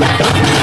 Yeah.